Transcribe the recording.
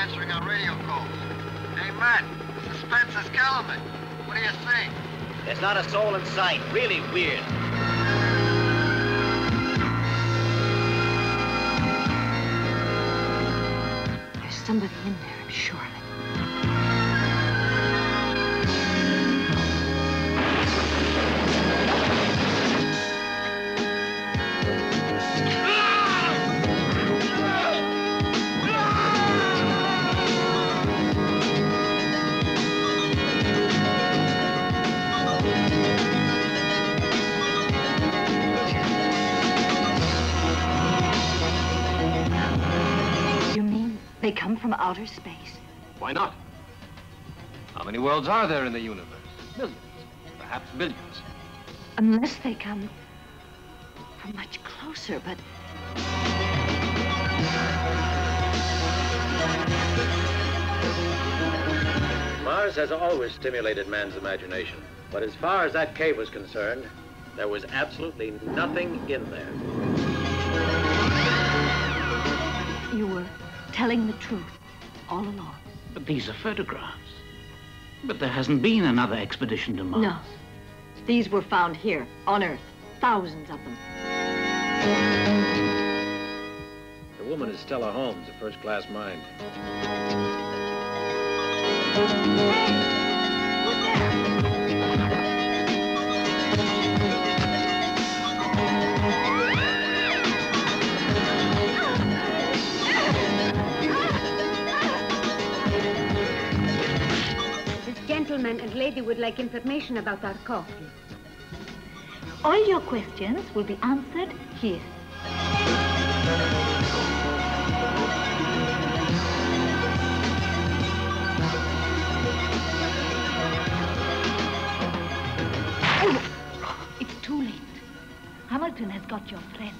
answering our radio calls. Hey, Matt, suspense is killing me. What do you think? There's not a soul in sight. Really weird. There's somebody in there, I'm sure. They come from outer space? Why not? How many worlds are there in the universe? Millions, perhaps billions. Unless they come from much closer, but Mars has always stimulated man's imagination. But as far as that cave was concerned, there was absolutely nothing in there. you were telling the truth all along. But these are photographs. But there hasn't been another expedition to Mars. No. These were found here, on Earth. Thousands of them. The woman is Stella Holmes, a first-class mind. gentleman and lady would like information about our coffee. All your questions will be answered here. Oh, it's too late. Hamilton has got your friends.